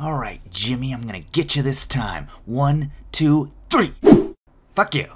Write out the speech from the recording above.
All right, Jimmy, I'm gonna get you this time. One, two, three. Fuck you.